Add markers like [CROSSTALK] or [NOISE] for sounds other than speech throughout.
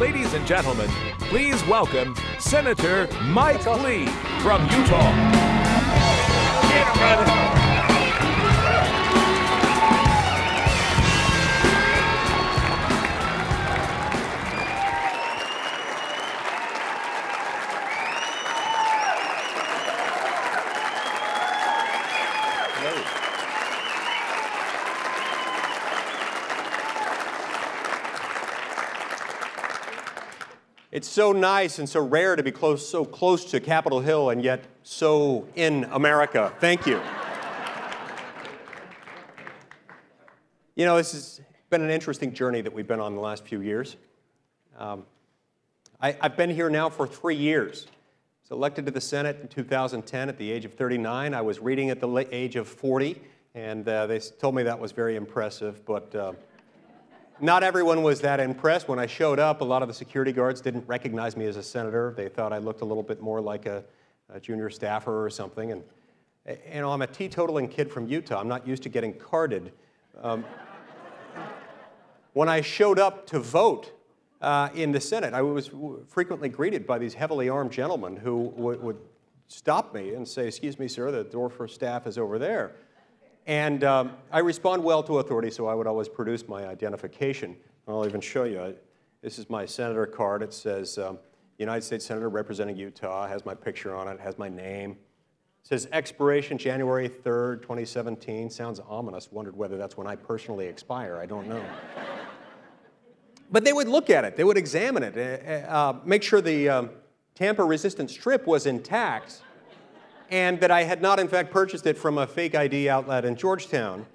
Ladies and gentlemen, please welcome Senator Mike Lee from Utah. Get him, brother. It's so nice and so rare to be close, so close to Capitol Hill and yet so in America. Thank you. you know, this has been an interesting journey that we've been on the last few years. Um, I, have been here now for three years. I was elected to the Senate in 2010 at the age of 39. I was reading at the age of 40, and uh, they told me that was very impressive, but. Uh, not everyone was that impressed. When I showed up, a lot of the security guards didn't recognize me as a senator. They thought I looked a little bit more like a, a junior staffer or something. And you know, I'm a teetotaling kid from Utah. I'm not used to getting carded. Um, when I showed up to vote uh, in the Senate, I was frequently greeted by these heavily armed gentlemen who would stop me and say, Excuse me, sir, the door for staff is over there. And um, I respond well to authority, so I would always produce my identification. I'll even show you. This is my senator card. It says um, United States Senator representing Utah, has my picture on it, has my name. It says expiration January 3rd, 2017. Sounds ominous. Wondered whether that's when I personally expire. I don't know. [LAUGHS] but they would look at it, they would examine it, uh, uh, make sure the um, tamper resistant strip was intact and that I had not, in fact, purchased it from a fake ID outlet in Georgetown.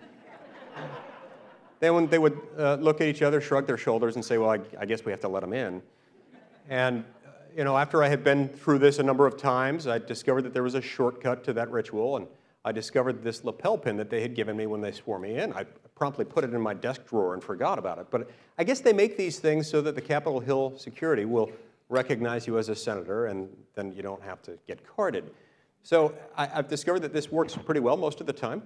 then they would uh, look at each other, shrug their shoulders, and say, Well, I, I guess we have to let them in. And uh, you know, after I had been through this a number of times, I discovered that there was a shortcut to that ritual, and I discovered this lapel pin that they had given me when they swore me in. I promptly put it in my desk drawer and forgot about it. But I guess they make these things so that the Capitol Hill security will recognize you as a senator, and then you don't have to get carded. So I, have discovered that this works pretty well most of the time.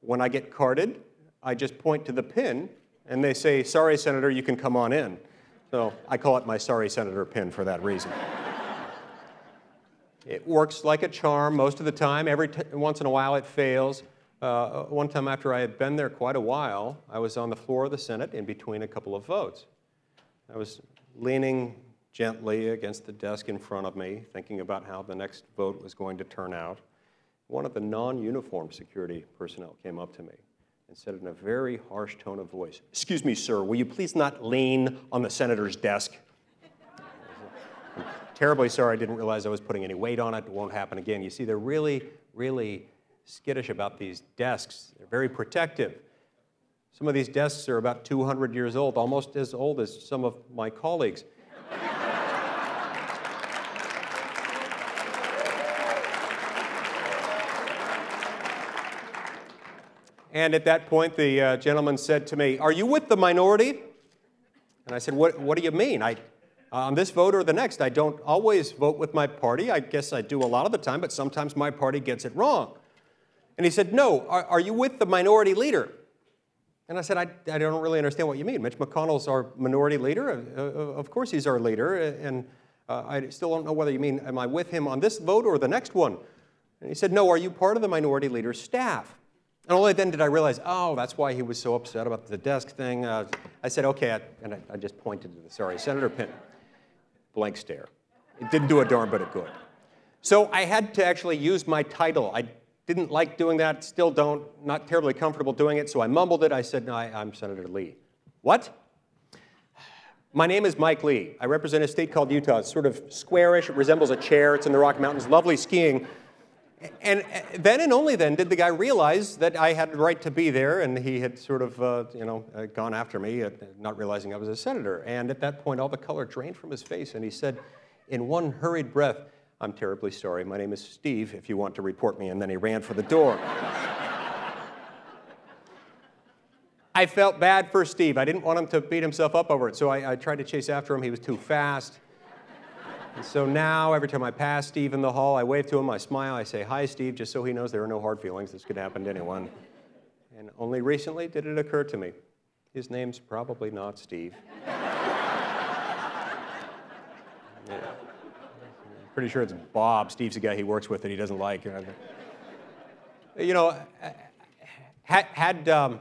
When I get carded, I just point to the pin, and they say, sorry, Senator, you can come on in. So I call it my sorry, Senator pin for that reason. [LAUGHS] it works like a charm most of the time. Every once in a while it fails. Uh, one time after I had been there quite a while, I was on the floor of the Senate in between a couple of votes. I was leaning gently against the desk in front of me, thinking about how the next vote was going to turn out. One of the non uniformed security personnel came up to me and said in a very harsh tone of voice, Excuse me, sir, will you please not lean on the senator's desk? [LAUGHS] Terribly sorry, I didn't realize I was putting any weight on it. It won't happen again. You see, they're really, really skittish about these desks. They're very protective. Some of these desks are about 200 years old, almost as old as some of my colleagues. And at that point, the uh, gentleman said to me, Are you with the minority? And I said, What, what do you mean? I, on this vote or the next, I don't always vote with my party. I guess I do a lot of the time, but sometimes my party gets it wrong. And he said, No, are, are you with the minority leader? And I said, I, I, don't really understand what you mean. Mitch McConnell's our minority leader. Uh of course, he's our leader. And uh, I still don't know whether you mean, am I with him on this vote or the next one? And he said, No, are you part of the minority leader's staff? And only then did I realize, oh, that's why he was so upset about the desk thing. Uh, I said, okay, I, and I, I, just pointed to the, sorry, Senator Pinn. Blank stare. It didn't do a darn bit of good. So I had to actually use my title. I didn't like doing that, still don't, not terribly comfortable doing it, so I mumbled it. I said, no, I, I'm Senator Lee. What? My name is Mike Lee. I represent a state called Utah. It's sort of squarish. It resembles a chair. It's in the Rocky Mountains. Lovely skiing. And uh, then and only then did the guy realize that I had the right to be there, and he had sort of, uh, you know, uh, gone after me, uh, not realizing I was a senator. And at that point, all the color drained from his face, and he said, in one hurried breath, "I'm terribly sorry. My name is Steve. If you want to report me," and then he ran for the door. I felt bad for Steve. I didn't want him to beat himself up over it, so I, I tried to chase after him. He was too fast. And so now, every time I pass Steve in the hall, I wave to him, I smile, I say, Hi, Steve, just so he knows there are no hard feelings. This could happen to anyone. And only recently did it occur to me his name's probably not Steve. [LAUGHS] pretty sure it's Bob. Steve's the guy he works with that he doesn't like. You know, had, had, um,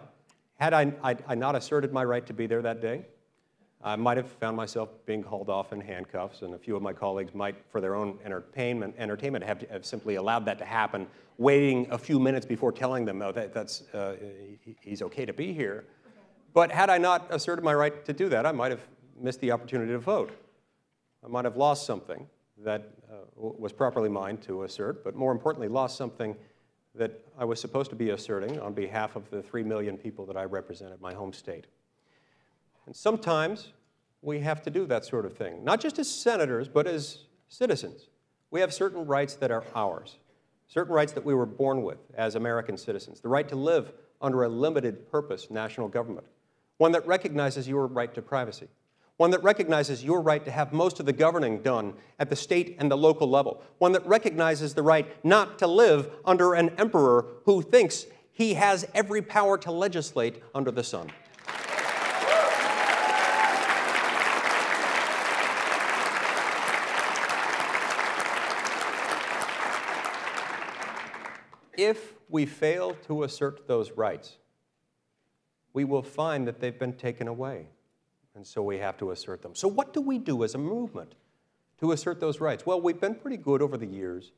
had I, I, I not asserted my right to be there that day, I might have found myself being hauled off in handcuffs, and a few of my colleagues might, for their own entertainment, entertainment have, have simply allowed that to happen, waiting a few minutes before telling them, oh, that, that's, uh, he's okay to be here. But had I not asserted my right to do that, I might have missed the opportunity to vote. I might have lost something that uh, was properly mine to assert, but more importantly, lost something that I was supposed to be asserting on behalf of the three million people that I represent at my home state. And sometimes we have to do that sort of thing, not just as senators, but as citizens. We have certain rights that are ours, certain rights that we were born with as American citizens, the right to live under a limited purpose national government, one that recognizes your right to privacy, one that recognizes your right to have most of the governing done at the state and the local level, one that recognizes the right not to live under an emperor who thinks he has every power to legislate under the sun. If we fail to assert those rights, we will find that they've been taken away. And so we have to assert them. So, what do we do as a movement to assert those rights? Well, we've been pretty good over the years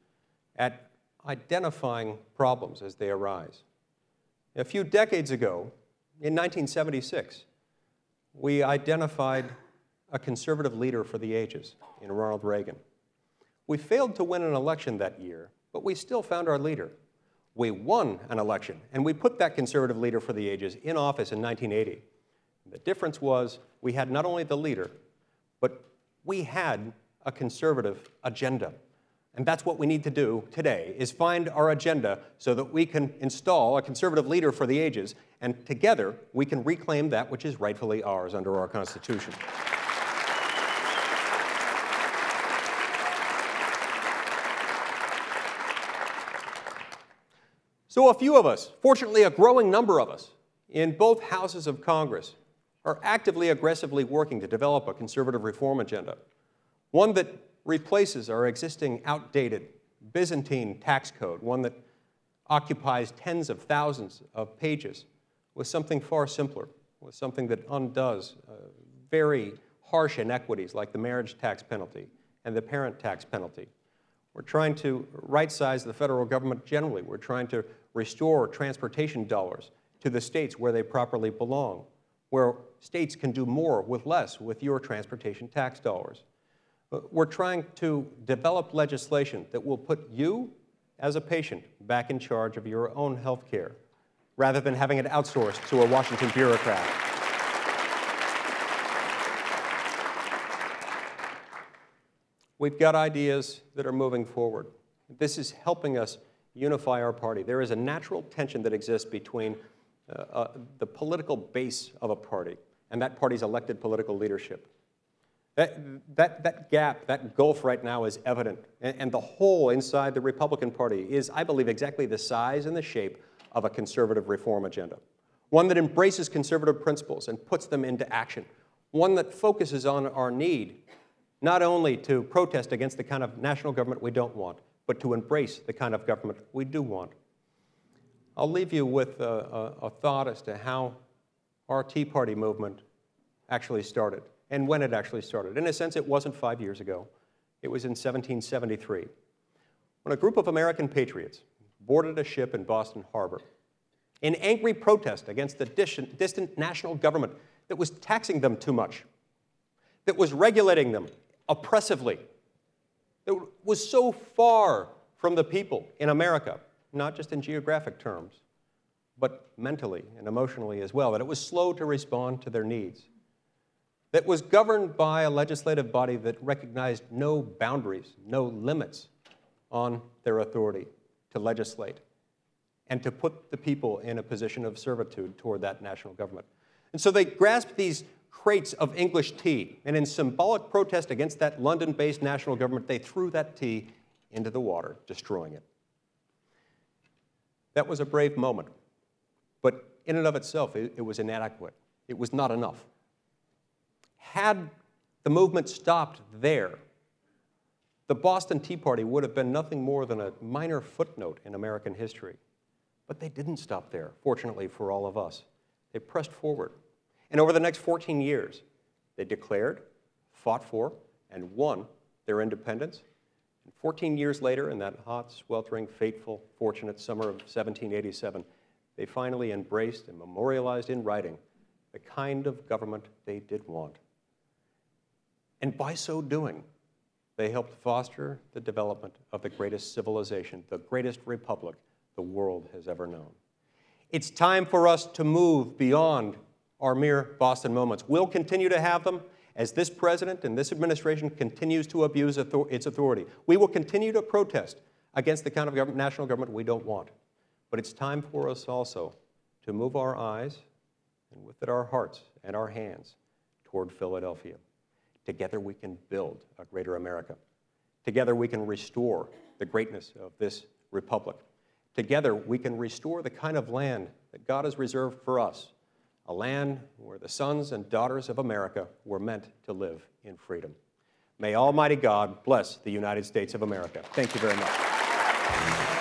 at identifying problems as they arise. A few decades ago, in 1976, we identified a conservative leader for the ages in Ronald Reagan. We failed to win an election that year, but we still found our leader we won an election, and we put that conservative leader for the ages in office in 1980. The difference was we had not only the leader, but we had a conservative agenda. And that's what we need to do today, is find our agenda so that we can install a conservative leader for the ages, and together we can reclaim that which is rightfully ours under our Constitution. So, a few of us, fortunately, a growing number of us, in both houses of Congress, are actively, aggressively working to develop a conservative reform agenda, one that replaces our existing outdated Byzantine tax code, one that occupies tens of thousands of pages, with something far simpler, with something that undoes uh, very harsh inequities like the marriage tax penalty and the parent tax penalty. We're trying to right size the federal government generally. We're trying to restore transportation dollars to the states where they properly belong, where states can do more with less with your transportation tax dollars. Uh, we're trying to develop legislation that will put you as a patient back in charge of your own health care rather than having it outsourced to a Washington bureaucrat. We've got ideas that are moving forward. This is helping us unify our party. There is a natural tension that exists between uh, uh, the political base of a party and that party's elected political leadership. That, that, that gap, that gulf right now is evident. And, and the hole inside the Republican Party is, I believe, exactly the size and the shape of a conservative reform agenda. One that embraces conservative principles and puts them into action. One that focuses on our need not only to protest against the kind of national government we don't want, but to embrace the kind of government we do want. I'll leave you with a, a, a thought as to how our Tea Party movement actually started and when it actually started. In a sense, it wasn't five years ago. It was in 1773 when a group of American patriots boarded a ship in Boston Harbor in angry protest against the distant, distant national government that was taxing them too much, that was regulating them oppressively, that was so far from the people in America, not just in geographic terms, but mentally and emotionally as well, that it was slow to respond to their needs, that was governed by a legislative body that recognized no boundaries, no limits on their authority to legislate and to put the people in a position of servitude toward that national government. And so they grasped these crates of English tea. And in symbolic protest against that London based national government, they threw that tea into the water, destroying it. That was a brave moment. But in and of itself, it, it was inadequate. It was not enough. Had the movement stopped there, the Boston Tea Party would have been nothing more than a minor footnote in American history. But they didn't stop there, fortunately for all of us. They pressed forward. And over the next 14 years, they declared, fought for, and won their independence. And 14 years later, in that hot, sweltering, fateful, fortunate summer of 1787, they finally embraced and memorialized in writing the kind of government they did want. And by so doing, they helped foster the development of the greatest civilization, the greatest republic the world has ever known. It's time for us to move beyond our mere Boston moments. We'll continue to have them as this president and this administration continues to abuse its authority. We will continue to protest against the kind of government, national government we don't want. But it's time for us also to move our eyes and with it our hearts and our hands toward Philadelphia. Together we can build a greater America. Together we can restore the greatness of this republic. Together we can restore the kind of land that God has reserved for us, a land where the sons and daughters of America were meant to live in freedom. May Almighty God bless the United States of America. Thank you very much.